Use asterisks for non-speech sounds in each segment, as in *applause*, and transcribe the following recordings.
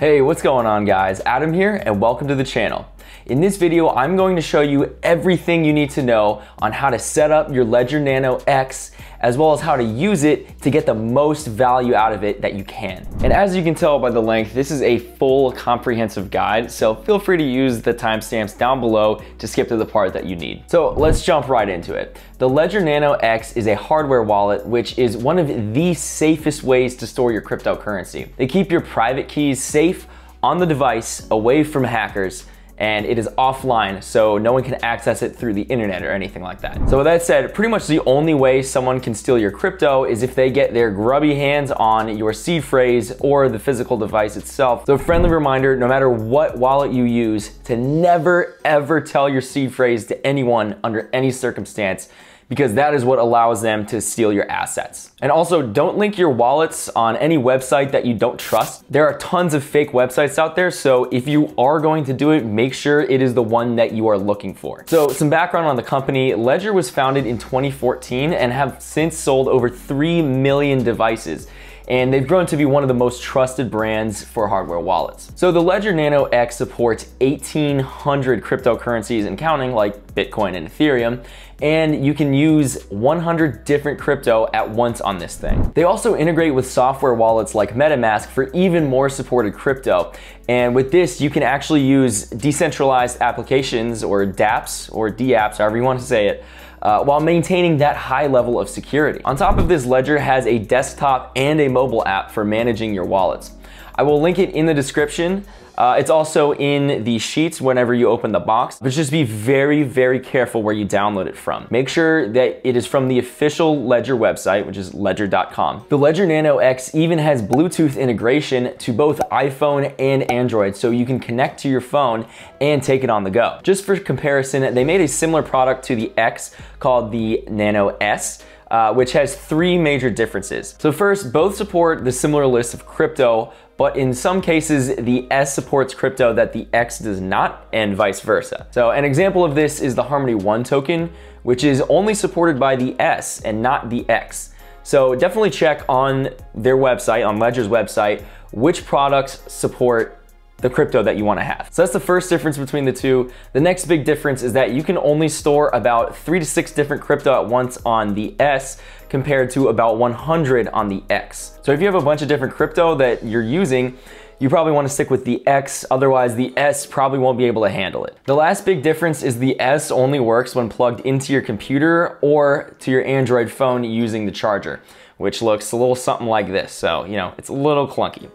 Hey, what's going on guys? Adam here and welcome to the channel. In this video, I'm going to show you everything you need to know on how to set up your Ledger Nano X, as well as how to use it to get the most value out of it that you can. And as you can tell by the length, this is a full comprehensive guide, so feel free to use the timestamps down below to skip to the part that you need. So let's jump right into it. The Ledger Nano X is a hardware wallet, which is one of the safest ways to store your cryptocurrency. They keep your private keys safe on the device away from hackers and it is offline, so no one can access it through the internet or anything like that. So with that said, pretty much the only way someone can steal your crypto is if they get their grubby hands on your seed phrase or the physical device itself. So friendly reminder, no matter what wallet you use, to never ever tell your seed phrase to anyone under any circumstance because that is what allows them to steal your assets. And also don't link your wallets on any website that you don't trust. There are tons of fake websites out there, so if you are going to do it, make sure it is the one that you are looking for. So some background on the company, Ledger was founded in 2014 and have since sold over 3 million devices and they've grown to be one of the most trusted brands for hardware wallets. So the Ledger Nano X supports 1800 cryptocurrencies and counting like Bitcoin and Ethereum, and you can use 100 different crypto at once on this thing. They also integrate with software wallets like MetaMask for even more supported crypto. And with this, you can actually use decentralized applications or dApps or dApps, however you want to say it, uh, while maintaining that high level of security. On top of this, Ledger has a desktop and a mobile app for managing your wallets. I will link it in the description. Uh, it's also in the sheets whenever you open the box, but just be very, very careful where you download it from. Make sure that it is from the official Ledger website, which is ledger.com. The Ledger Nano X even has Bluetooth integration to both iPhone and Android, so you can connect to your phone and take it on the go. Just for comparison, they made a similar product to the X called the Nano S, uh, which has three major differences. So first, both support the similar list of crypto, but in some cases, the S supports crypto that the X does not, and vice versa. So an example of this is the Harmony One token, which is only supported by the S and not the X. So definitely check on their website, on Ledger's website, which products support the crypto that you wanna have. So that's the first difference between the two. The next big difference is that you can only store about three to six different crypto at once on the S compared to about 100 on the X. So if you have a bunch of different crypto that you're using, you probably want to stick with the X, otherwise the S probably won't be able to handle it. The last big difference is the S only works when plugged into your computer or to your Android phone using the charger, which looks a little something like this. So, you know, it's a little clunky.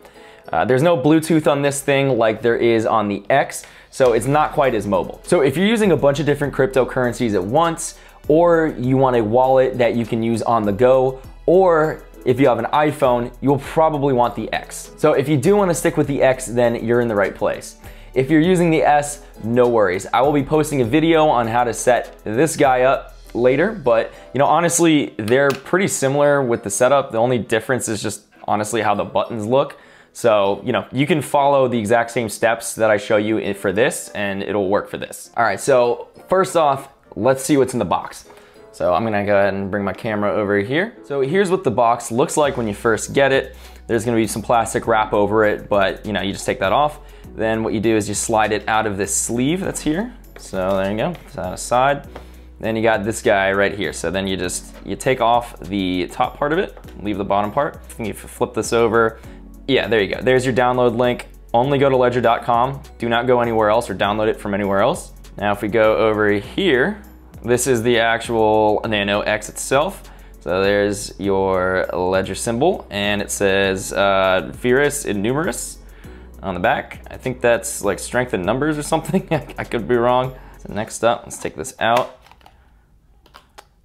Uh, there's no Bluetooth on this thing like there is on the X, so it's not quite as mobile. So if you're using a bunch of different cryptocurrencies at once, or you want a wallet that you can use on the go, or if you have an iPhone, you'll probably want the X. So if you do want to stick with the X, then you're in the right place. If you're using the S, no worries. I will be posting a video on how to set this guy up later, but you know, honestly, they're pretty similar with the setup. The only difference is just honestly how the buttons look. So, you know, you can follow the exact same steps that I show you for this and it'll work for this. All right, so first off, let's see what's in the box. So I'm gonna go ahead and bring my camera over here. So here's what the box looks like when you first get it. There's gonna be some plastic wrap over it, but you know, you just take that off. Then what you do is you slide it out of this sleeve that's here. So there you go, that aside. Then you got this guy right here. So then you just, you take off the top part of it, leave the bottom part. You flip this over, yeah, there you go. There's your download link. Only go to ledger.com. Do not go anywhere else or download it from anywhere else. Now if we go over here, this is the actual Nano X itself. So there's your ledger symbol and it says uh, Verus Numerus on the back. I think that's like strength in numbers or something. *laughs* I could be wrong. So next up, let's take this out.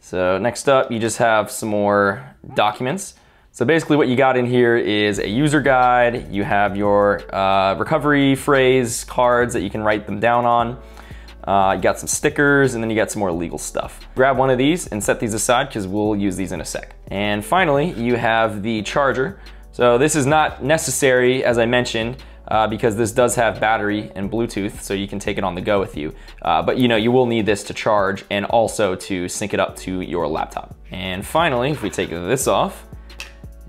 So next up, you just have some more documents. So basically what you got in here is a user guide, you have your uh, recovery phrase cards that you can write them down on, uh, you got some stickers, and then you got some more legal stuff. Grab one of these and set these aside because we'll use these in a sec. And finally, you have the charger. So this is not necessary, as I mentioned, uh, because this does have battery and Bluetooth, so you can take it on the go with you. Uh, but you know, you will need this to charge and also to sync it up to your laptop. And finally, if we take this off,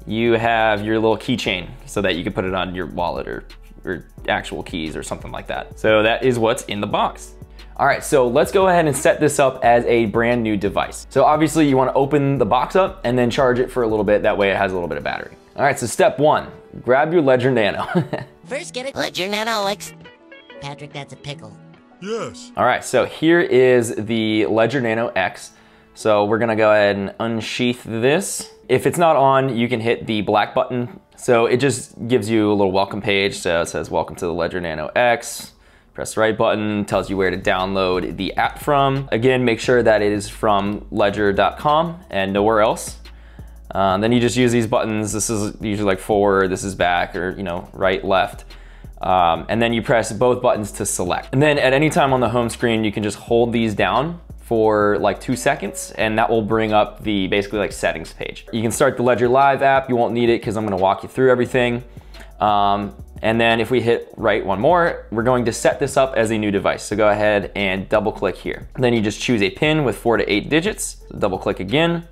you have your little keychain so that you can put it on your wallet or or actual keys or something like that. So that is what's in the box. All right, so let's go ahead and set this up as a brand new device. So obviously you wanna open the box up and then charge it for a little bit. That way it has a little bit of battery. All right, so step one, grab your Ledger Nano. *laughs* First, get it. Ledger Nano, Lex. Patrick, that's a pickle. Yes. All right, so here is the Ledger Nano X. So we're gonna go ahead and unsheath this. If it's not on, you can hit the black button. So it just gives you a little welcome page. So it says, welcome to the Ledger Nano X. Press the right button, tells you where to download the app from. Again, make sure that it is from ledger.com and nowhere else. Uh, then you just use these buttons. This is usually like forward, this is back, or you know, right, left. Um, and then you press both buttons to select. And then at any time on the home screen, you can just hold these down for like two seconds and that will bring up the basically like settings page. You can start the Ledger Live app. You won't need it because I'm gonna walk you through everything. Um, and then if we hit right one more, we're going to set this up as a new device. So go ahead and double click here. Then you just choose a pin with four to eight digits, double click again,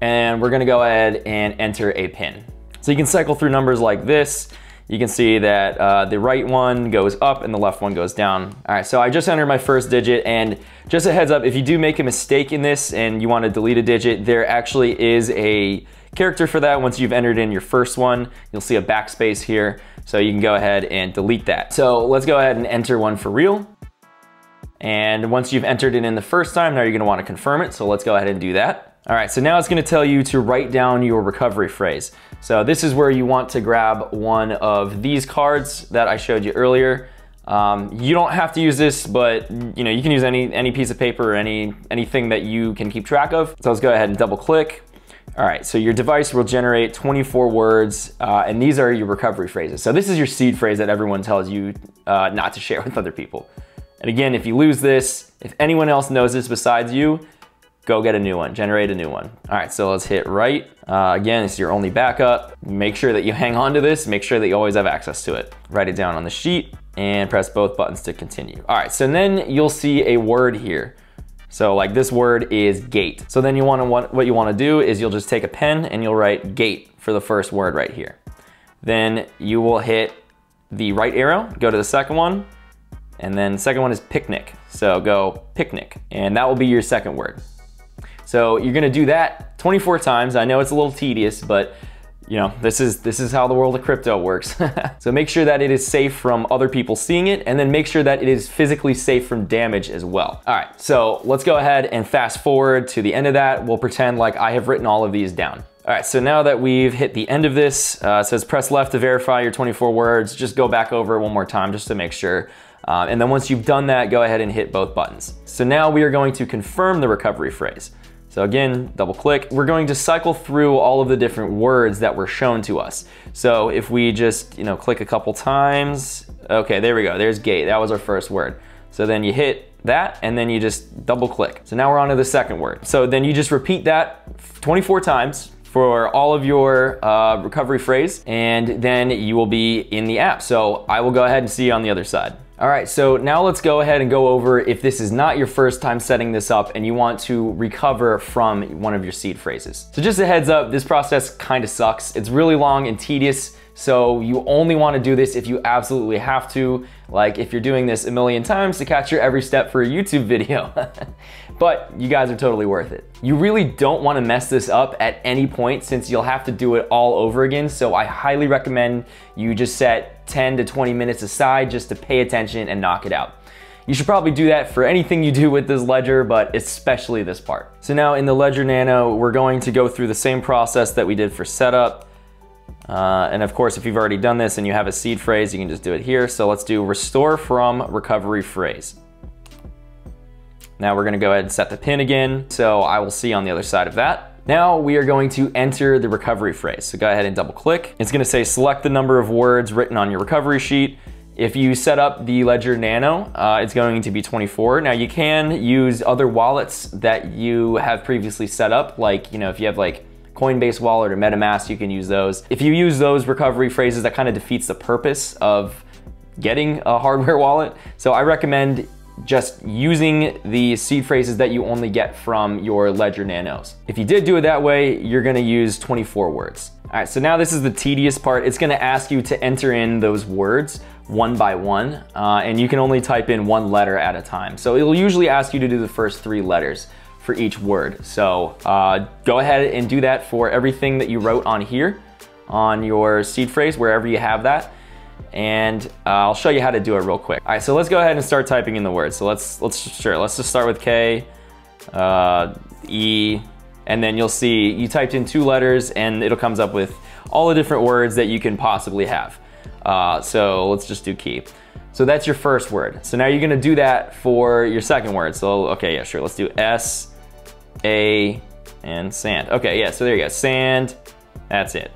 and we're gonna go ahead and enter a pin. So you can cycle through numbers like this you can see that uh, the right one goes up and the left one goes down. All right, so I just entered my first digit and just a heads up, if you do make a mistake in this and you want to delete a digit, there actually is a character for that. Once you've entered in your first one, you'll see a backspace here. So you can go ahead and delete that. So let's go ahead and enter one for real. And once you've entered it in the first time, now you're gonna wanna confirm it. So let's go ahead and do that. All right, so now it's gonna tell you to write down your recovery phrase. So this is where you want to grab one of these cards that I showed you earlier. Um, you don't have to use this, but you know you can use any any piece of paper or any anything that you can keep track of. So let's go ahead and double click. All right, so your device will generate 24 words, uh, and these are your recovery phrases. So this is your seed phrase that everyone tells you uh, not to share *laughs* with other people. And again, if you lose this, if anyone else knows this besides you, go get a new one, generate a new one. All right, so let's hit right. Uh, again, it's your only backup. Make sure that you *laughs* hang on to this. Make sure that you always have access to it. Write it down on the sheet and press both buttons to continue. All right, so then you'll see a word here. So like this word is gate. So then you wanna, what you wanna do is you'll just take a pen and you'll write gate for the first word right here. Then you will hit the right arrow, go to the second one, and then second one is picnic. So go picnic, and that will be your second word. So you're gonna do that 24 times. I know it's a little tedious, but you know, this is this is how the world of crypto works. *laughs* so make sure that it is safe from other people seeing it and then make sure that it is physically safe from damage as well. All right, so let's go ahead and fast forward to the end of that. We'll pretend like I have written all of these down. All right, so now that we've hit the end of this, uh, says press left to verify your 24 words. Just go back over it one more time just to make sure. Uh, and then once you've done that, go ahead and hit both buttons. So now we are going to confirm the recovery phrase. So again, double click. We're going to cycle through all of the different words that were shown to us. So if we just, you know, click a couple times, okay, there we go, there's gate, that was our first word. So then you hit that and then you just double click. So now we're on to the second word. So then you just repeat that 24 times for all of your uh, recovery phrase and then you will be in the app. So I will go ahead and see you on the other side. All right, so now let's go ahead and go over if this is not your first time setting this up and you want to recover from one of your seed phrases. So just a heads up, this process kind of sucks. It's really long and tedious, so you only want to do this if you absolutely have to, like if you're doing this a million times to your every step for a YouTube video. *laughs* but you guys are totally worth it. You really don't want to mess this up at any point since you'll have to do it all over again, so I highly recommend you just set 10 to 20 minutes aside just to pay attention and knock it out. You should probably do that for anything you do with this ledger, but especially this part. So now in the Ledger Nano, we're going to go through the same process that we did for setup. Uh, and of course, if you've already done this and you have a seed phrase, you can just do it here. So let's do restore from recovery phrase. Now we're gonna go ahead and set the pin again. So I will see on the other side of that. Now we are going to enter the recovery phrase. So go ahead and double click. It's gonna say select the number of words written on your recovery sheet. If you set up the Ledger Nano, uh, it's going to be 24. Now you can use other wallets that you have previously set up, like you know if you have like Coinbase wallet or MetaMask, you can use those. If you use those recovery phrases, that kind of defeats the purpose of getting a hardware *laughs* wallet. So I recommend just using the seed phrases that you only get from your Ledger Nanos. If you did do it that way, you're gonna use 24 words. All right, so now this is the tedious part. It's gonna ask you to enter in those words one by one, uh, and you can only type in one letter at a time. So it'll usually ask you to do the first three letters for each word. So uh, go ahead and do that for everything that you wrote on here on your seed phrase, wherever you have that and uh, I'll show you how to do it real quick. All right, so let's go ahead and start typing in the words. So let's, let's sure, let's just start with K, uh, E, and then you'll see you typed in two letters and it'll comes up with all the different words that you can possibly have. Uh, so let's just do key. So that's your first word. So now you're gonna do that for your second word. So, okay, yeah, sure, let's do S, A, and sand. Okay, yeah, so there you go, sand, that's it.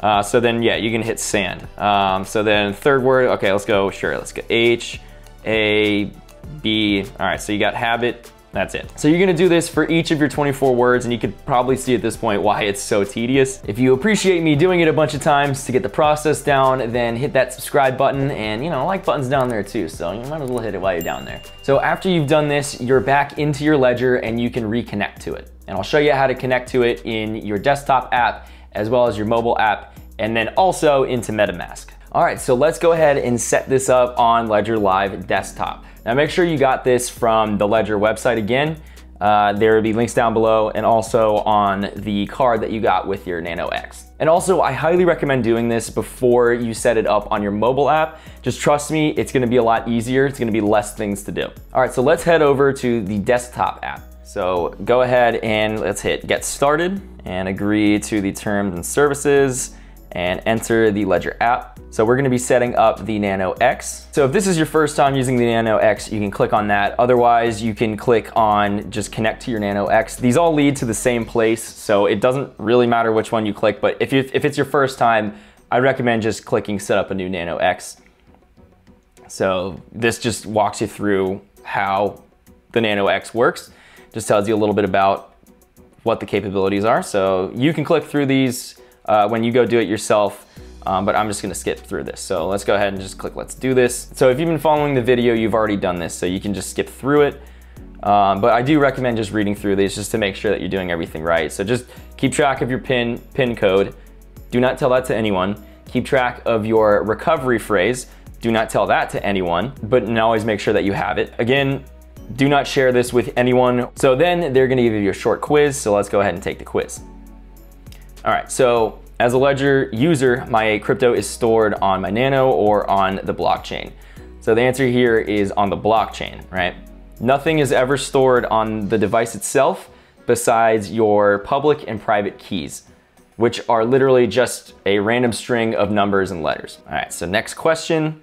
Uh, so then, yeah, you can hit sand. Um, so then third word, okay, let's go, sure, let's go H, A, B. All right, so you got habit, that's it. So you're gonna do this for each of your 24 words and you could probably see at this point why it's so tedious. If you appreciate me doing it a bunch of times to get the process down, then hit that subscribe button and you know, like button's down there too, so you might as well hit it while you're down there. So after you've done this, you're back into your ledger and you can reconnect to it. And I'll show you how to connect to it in your desktop app as well as your mobile app, and then also into MetaMask. All right, so let's go ahead and set this up on Ledger Live Desktop. Now make sure you got this from the Ledger website again. Uh, there will be links down below and also on the card that you got with your Nano X. And also, I highly recommend doing this before you set it up on your mobile app. Just trust me, it's gonna be a lot easier. It's gonna be less things to do. All right, so let's head over to the desktop app. So go ahead and let's hit get started and agree to the terms and services and enter the Ledger app. So we're gonna be setting up the Nano X. So if this is your first time using the Nano X, you can click on that. Otherwise, you can click on just connect to your Nano X. These all lead to the same place, so it doesn't really matter which one you click, but if, you, if it's your first time, I recommend just clicking set up a new Nano X. So this just walks you through how the Nano X works just tells you a little bit about what the capabilities are. So you can click through these uh, when you go do it yourself, um, but I'm just gonna skip through this. So let's go ahead and just click let's do this. So if you've been following the video, you've already done this, so you can just skip through it. Um, but I do recommend just reading through these just to make sure that you're doing everything right. So just keep track of your PIN, PIN code. Do not tell that to anyone. Keep track of your recovery phrase. Do not tell that to anyone, but always make sure that you have it. Again, do not share this with anyone. So then they're gonna give you a short quiz, so let's go ahead and take the quiz. All right, so as a Ledger user, my crypto is stored on my Nano or on the blockchain. So the answer here is on the blockchain, right? Nothing is ever stored on the device itself besides your public and private keys, which are literally just a random string of numbers and letters. All right, so next question.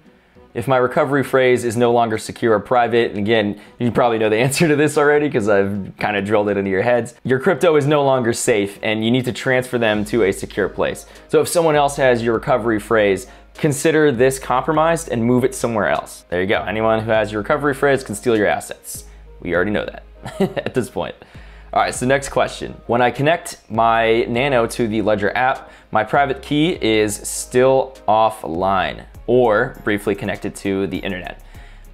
If my recovery phrase is no longer secure or private, and again, you probably know the *laughs* answer to this already because I've kind of drilled it into your heads, your crypto is no longer safe and you need to transfer them to a secure place. So if someone else has your recovery phrase, consider this compromised and move it somewhere else. There you go. Anyone who has your recovery phrase can steal your assets. We already know that *laughs* at this point. All right, so next question. When I connect my Nano to the Ledger app, my private key is still offline or briefly connected to the internet.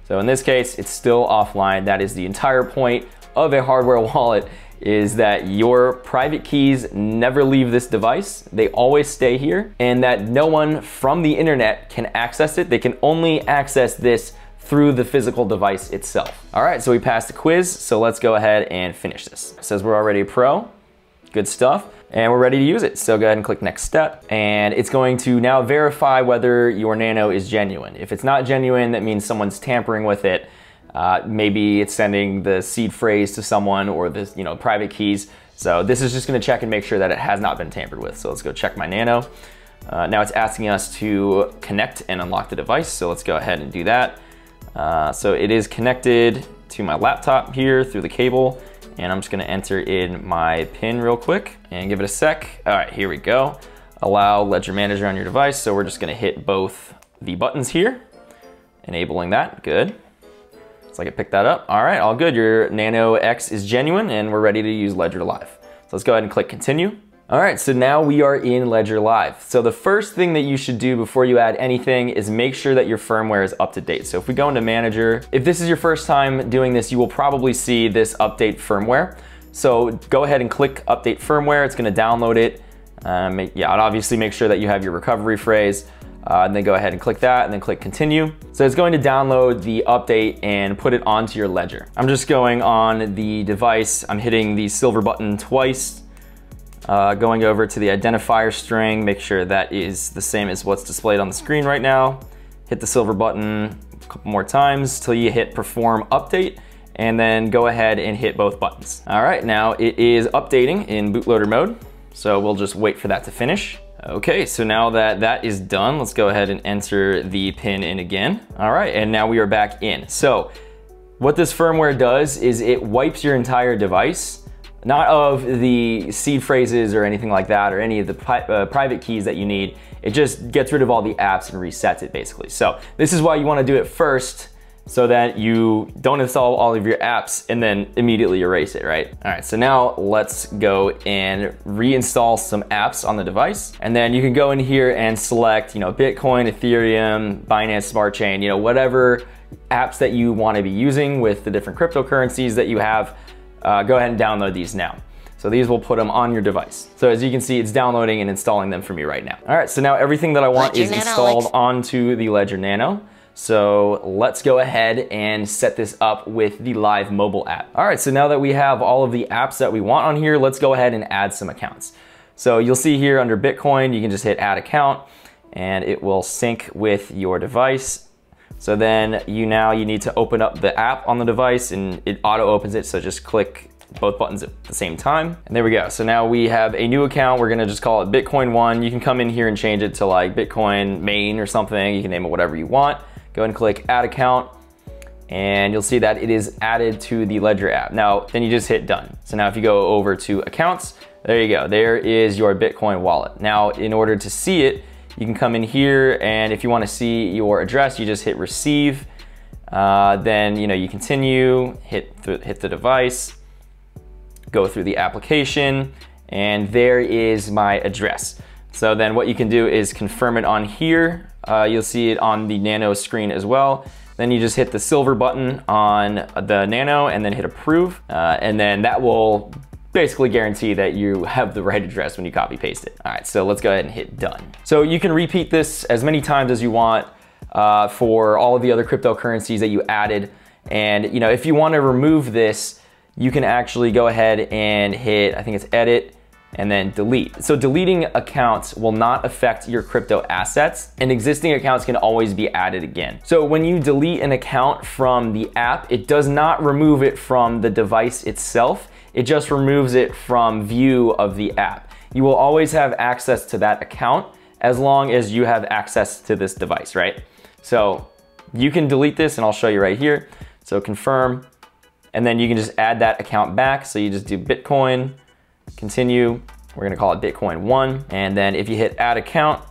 So in this case, it's still offline. That is the entire point of a hardware *laughs* wallet is that your private keys never leave this device. They always stay here and that no one from the internet can access it. They can only access this through the physical device itself. All right, so we passed the quiz. So let's go ahead and finish this. It says we're already a pro. Good stuff and we're ready to use it. So go ahead and click next step. And it's going to now verify whether your Nano is genuine. If it's not genuine, that means someone's tampering with it. Uh, maybe it's sending the seed phrase to someone or the you know private keys. So this is just gonna check and make sure that it has not been tampered with. So let's go check my Nano. Uh, now it's asking us to connect and unlock the device. So let's go ahead and do that. Uh, so it is connected to my laptop here through the cable and I'm just gonna enter in my PIN real quick and give it a sec. All right, here we go. Allow Ledger Manager on your device. So we're just gonna hit both the buttons here, enabling that, good. Looks like it picked that up. All right, all good. Your Nano X is genuine and we're ready to use Ledger Live. So let's go ahead and click continue. All right, so now we are in Ledger Live. So the first thing that you should do before you add anything is make sure that your firmware is up to date. So if we go into Manager, if this is your first time doing this, you will probably see this update firmware. So go ahead and click update firmware. It's gonna download it. Um, yeah, obviously make sure that you have your recovery phrase. Uh, and then go ahead and click that and then click continue. So it's going to download the update and put it onto your ledger. I'm just going on the device. I'm hitting the silver button twice, uh, going over to the identifier string, make sure that is the same as what's displayed on the screen right now. Hit the silver button a couple more times till you hit perform update and then go ahead and hit both buttons. All right, now it is updating in bootloader mode. So we'll just wait for that to finish. Okay, so now that that is done, let's go ahead and enter the pin in again. All right, and now we are back in. So what this firmware does is it wipes your entire device, not of the seed phrases or anything like that, or any of the uh, private keys that you need. It just gets rid of all the apps and resets it basically. So this is why you wanna do it first so that you don't install all of your apps and then immediately erase it, right? All right, so now let's go and reinstall some apps on the device. And then you can go in here and select, you know, Bitcoin, Ethereum, Binance Smart Chain, you know, whatever apps that you wanna be using with the different cryptocurrencies that you have, uh, go ahead and download these now. So these will put them on your device. So as you can see, it's downloading and installing them for me right now. All right, so now everything that I want Ledger is installed Nano, onto the Ledger Nano. So let's go ahead and set this up with the live mobile app. All right, so now that we have all of the apps that we want on here, let's go ahead and add some accounts. So you'll see here under Bitcoin, you can just hit add account and it will sync with your device. So then you now you need to open up the app on the device and it auto opens it. So just click both buttons at the same time. And there we go. So now we have a new account. We're gonna just call it Bitcoin one. You can come in here and change it to like Bitcoin main or something. You can name it whatever you want. Go and click add account and you'll see that it is added to the Ledger app. Now, then you just hit done. So now if you go over to accounts, there you go. There is your Bitcoin wallet. Now, in order to see it, you can come in here and if you wanna see your address, you just hit receive. Uh, then, you know, you continue, hit, th hit the device, go through the application, and there is my address. So then what you can do is confirm it on here uh, you'll see it on the Nano screen as well. Then you just hit the silver button on the Nano and then hit approve. Uh, and then that will basically guarantee that you have the right address when you copy paste it. All right, so let's go ahead and hit done. So you can repeat this as many times as you want uh, for all of the other cryptocurrencies that you added. And you know, if you wanna remove this, you can actually go ahead and hit, I think it's edit, and then delete. So deleting accounts will not affect your crypto assets and existing accounts can always be added again. So when you delete an account from the app, it does not remove it from the device itself. It just removes it from view of the app. You will always have access to that account as long as you have access to this device, right? So you can delete this and I'll show you right here. So confirm, and then you can just add that account back. So you just do Bitcoin, continue. We're gonna call it Bitcoin one. And then if you hit add account,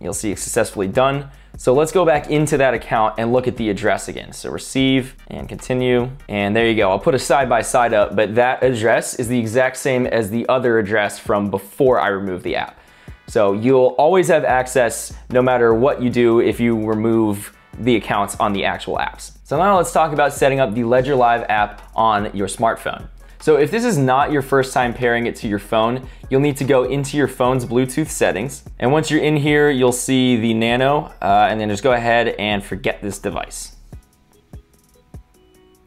you'll see it's successfully done. So let's go back into that account and look at the address again. So receive and continue. And there you go. I'll put a side by side up, but that address is the exact same as the other address from before I removed the app. So you'll always have access no matter what you do if you remove the accounts on the actual apps. So now let's talk about setting up the Ledger Live app on your smartphone. So if this is not your first time pairing it to your phone, you'll need to go into your phone's Bluetooth settings. And once you're in here, you'll see the Nano, uh, and then just go ahead and forget this device.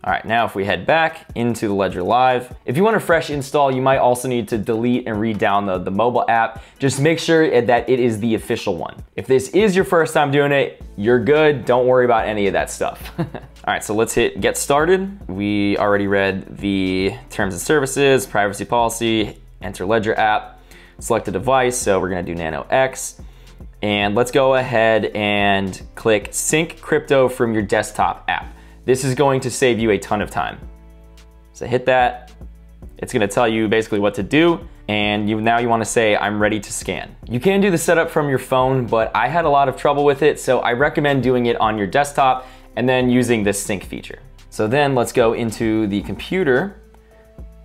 All right, now if we head back into the Ledger Live, if you want a fresh install, you might also need to delete and re-download the mobile app. Just make sure that it is the official one. If this is your first time doing it, you're good. Don't worry about any of that stuff. *laughs* All right, so let's hit get started. We already read the terms and services, privacy policy, enter Ledger app, select a device. So we're gonna do Nano X. And let's go ahead and click sync crypto from your desktop app. This is going to save you a ton of time. So hit that. It's gonna tell you basically what to do and you now you wanna say, I'm ready to scan. You can do the setup from your phone, but I had a lot of trouble with it, so I recommend doing it on your desktop and then using this sync feature. So then let's go into the computer,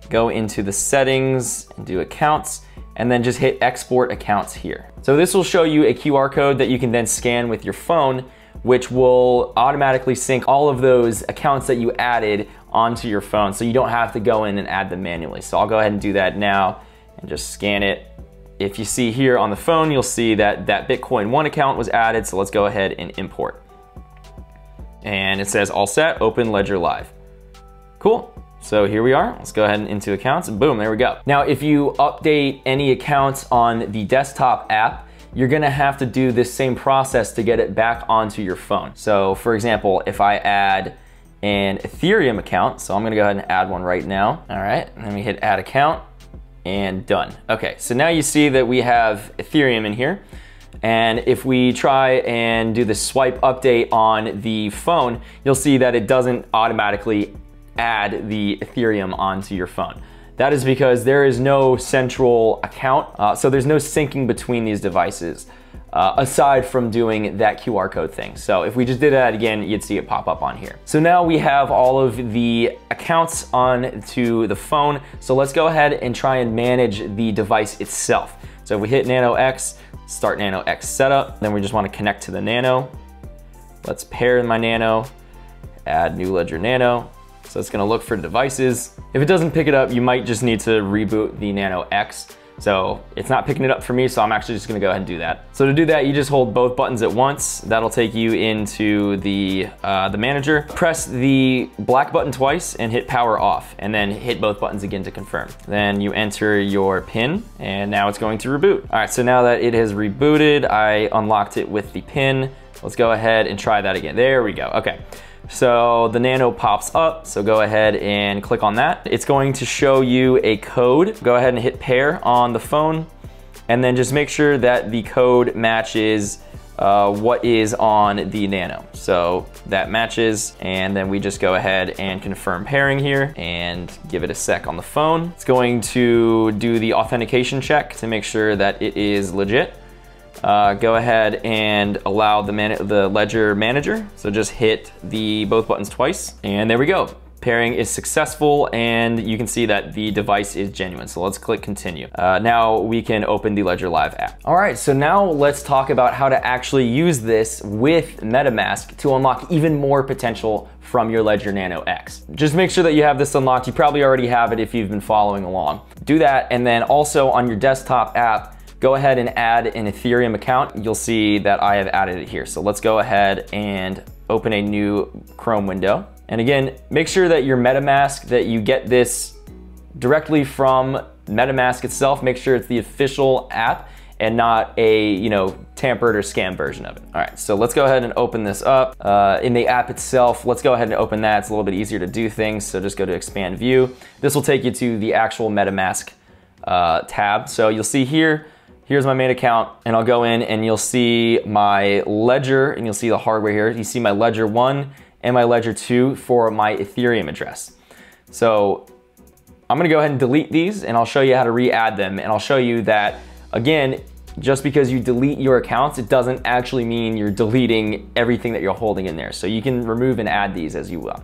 go into the settings and do accounts. and then just hit export accounts here. So this will show you a QR code that you can then scan with your phone, which will automatically sync all of those accounts that you added onto your phone. So you don't have to go in and add them manually. So I'll go ahead and do that now and just scan it. If you see here on the phone, you'll see that that Bitcoin One account was added. So let's go ahead and import. And it says all set, open Ledger Live. Cool. So here we are. Let's go ahead and into accounts and boom, there we go. Now, if you update any accounts on the desktop app, you're gonna have to do this same process to get it back onto your phone. So for example, if I add an Ethereum account, so I'm gonna go ahead and add one right now. All right, and then we hit add account and done. Okay, so now you see that we have Ethereum in here. And if we try and do the swipe update on the phone, you'll see that it doesn't automatically add the Ethereum onto your phone. That is because there is no central account, uh, so there's no syncing between these devices. Uh, aside from doing that QR code thing. So if we just did that again, you'd see it pop up on here. So now we have all of the accounts on to the phone. So let's go ahead and try and manage the device itself. So if we hit Nano X, start Nano X setup, then we just wanna connect to the Nano. Let's pair my Nano, add new Ledger Nano, so it's gonna look for devices. If it doesn't pick it up, you might just need to reboot the Nano X. So it's not picking it up for me, so I'm actually just gonna go ahead and do that. So to do that, you just hold both buttons at once. That'll take you into the, uh, the manager. Press the black button twice and hit power off, and then hit both buttons again to confirm. Then you enter your PIN, and now it's going to reboot. All right, so now that it has rebooted, I unlocked it with the PIN. Let's go ahead and try that again. There we go, okay. So the Nano pops up, so go ahead and click on that. It's going to show you a code. Go ahead and hit pair on the phone, and then just make sure that the code matches uh, what is on the Nano. So that matches, and then we just go ahead and confirm pairing here and give it a sec on the phone. It's going to do the authentication check to make sure that it is legit uh, go ahead and allow the, man the ledger manager. So just hit the both buttons twice and there we go. Pairing is successful and you can see that the device is genuine. So let's click continue. Uh, now we can open the Ledger Live app. All right, so now let's talk about how to actually use this with MetaMask to unlock even more potential from your Ledger Nano X. Just make sure that you have this unlocked. You probably already have it if you've been following along. Do that and then also on your desktop app, go ahead and add an Ethereum account. You'll see that I have added it here. So let's go ahead and open a new Chrome window. And again, make sure that your MetaMask, that you get this directly from MetaMask itself. Make sure it's the official app and not a you know tampered or scam version of it. All right, so let's go ahead and open this up. Uh, in the app itself, let's go ahead and open that. It's a little bit easier to do things, so just go to expand view. This will take you to the actual MetaMask uh, tab. So you'll see here, here's my main account and I'll go in and you'll see my ledger and you'll see the hardware here. You see my ledger one and my ledger two for my Ethereum address. So I'm gonna go ahead and delete these and I'll show you how to re-add them and I'll show you that again, just because you delete your accounts, it doesn't actually mean you're deleting everything that you're holding in there. So you can remove and add these as you will.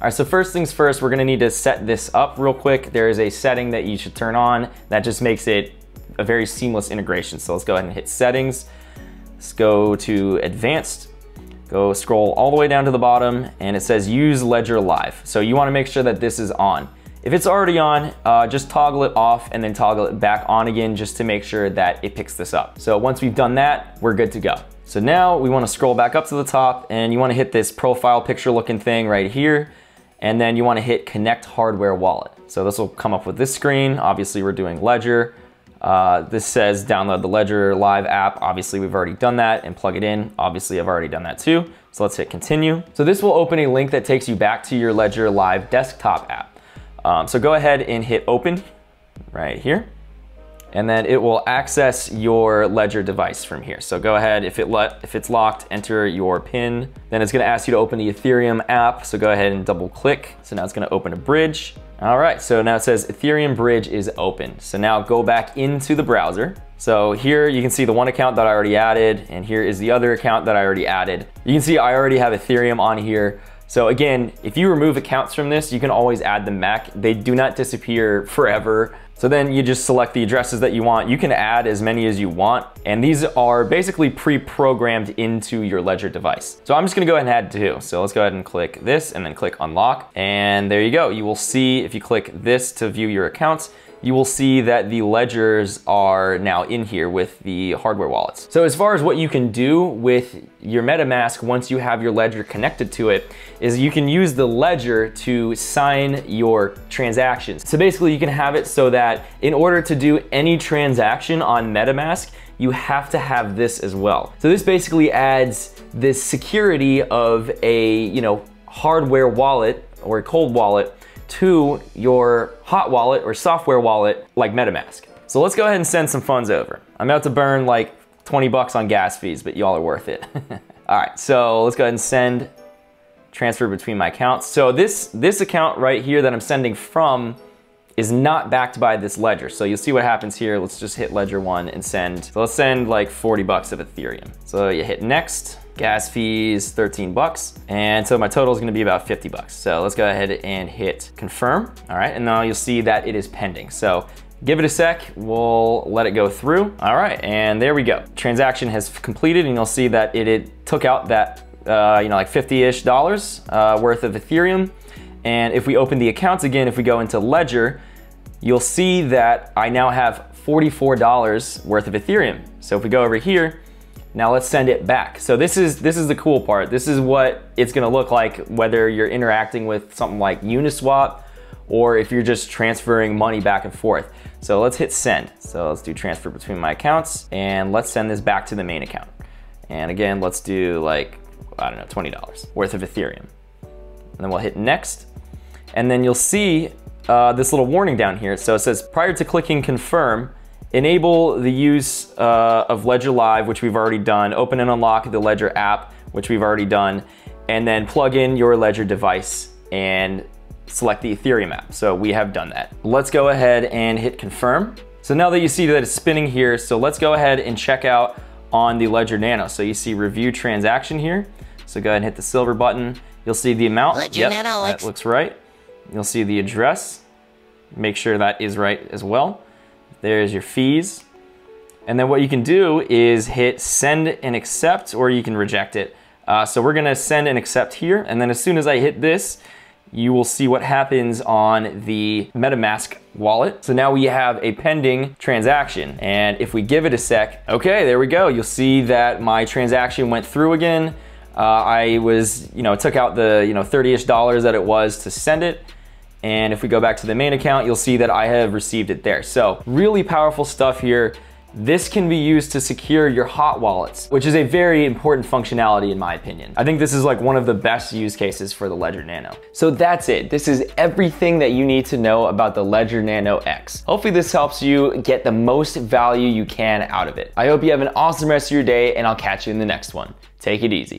All right, so first things first, we're gonna need to set this up real quick. There is a setting that you should turn on that just makes it a very seamless integration. So let's go ahead and hit settings. Let's go to advanced, go scroll all the way down to the bottom and it says use Ledger Live. So you wanna make sure that this is on. If it's already on, uh, just toggle it off and then toggle it back on again just to make sure that it picks this up. So once we've done that, we're good to go. So now we wanna scroll back up to the top and you wanna hit this profile picture looking thing right here and then you wanna hit connect hardware wallet. So this will come up with this screen. Obviously we're doing Ledger. Uh, this says download the Ledger Live app. Obviously we've already done that and plug it in. Obviously I've already done that too. So let's hit continue. So this will open a link that takes you back to your Ledger Live desktop app. Um, so go ahead and hit open right here and then it will access your Ledger device from here. So go ahead, if, it let, if it's locked, enter your PIN. Then it's gonna ask you to open the Ethereum app. So go ahead and double click. So now it's gonna open a bridge. All right, so now it says Ethereum bridge is open. So now go back into the browser. So here you can see the one account that I already added, and here is the other account that I already added. You can see I already have Ethereum on here. So again, if you remove accounts from this, you can always add them back. They do not disappear forever. So then you just select the addresses that you want. You can add as many as you want. And these are basically pre-programmed into your Ledger device. So I'm just gonna go ahead and add two. So let's go ahead and click this and then click unlock. And there you go. You will see if you click this to view your accounts, you will see that the ledgers are now in here with the hardware wallets. So as far as what you can do with your MetaMask once you have your ledger connected to it, is you can use the ledger to sign your transactions. So basically you can have it so that in order to do any transaction on MetaMask, you have to have this as well. So this basically adds this security of a, you know, hardware wallet or a cold wallet to your hot wallet or software wallet like MetaMask. So let's go ahead and send some funds over. I'm about to burn like 20 bucks on gas fees, but y'all are worth it. *laughs* All right, so let's go ahead and send transfer between my accounts. So this, this account right here that I'm sending from is not backed by this ledger. So you'll see what happens here. Let's just hit ledger one and send. So let's send like 40 bucks of Ethereum. So you hit next gas fees 13 bucks. And so my total is gonna be about 50 bucks. So let's go ahead and hit confirm. All right, and now you'll see that it is pending. So give it a sec, we'll let it go through. All right, and there we go. Transaction has completed and you'll see that it, it took out that, uh, you know, like 50-ish dollars uh, worth of Ethereum. And if we open the accounts again, if we go into Ledger, you'll see that I now have $44 worth of Ethereum. So if we go over here, now let's send it back. So this is this is the cool part. This is what it's gonna look like whether you're interacting with something like Uniswap or if you're just transferring money back and forth. So let's hit send. So let's do transfer between my accounts and let's send this back to the main account. And again, let's do like, I don't know, $20 worth of Ethereum. And then we'll hit next. And then you'll see uh, this little warning down here. So it says prior to clicking confirm, Enable the use uh, of Ledger Live, which we've already done. Open and unlock the Ledger app, which we've already done. And then plug in your Ledger device and select the Ethereum app. So we have done that. Let's go ahead and hit confirm. So now that you see that it's spinning here, so let's go ahead and check out on the Ledger Nano. So you see review transaction here. So go ahead and hit the silver button. You'll see the amount. Ledger yep, Nano that looks right. You'll see the address. Make sure that is right as well. There's your fees. And then what you can do is hit send and accept, or you can reject it. Uh, so we're gonna send and accept here. And then as soon as I hit this, you will see what happens on the MetaMask wallet. So now we have a pending transaction. And if we give it a sec, okay, there we go. You'll see that my transaction went through again. Uh, I was, you know, took out the, you know, 30-ish dollars that it was to send it. And if we go back to the main account, you'll see that I have received it there. So really powerful stuff here. This can be used to secure your hot wallets, which is a very important functionality in my opinion. I think this is like one of the best use cases for the Ledger Nano. So that's it. This is everything that you need to know about the Ledger Nano X. Hopefully this helps you get the most value you can out of it. I hope you have an awesome rest of your day and I'll catch you in the next one. Take it easy.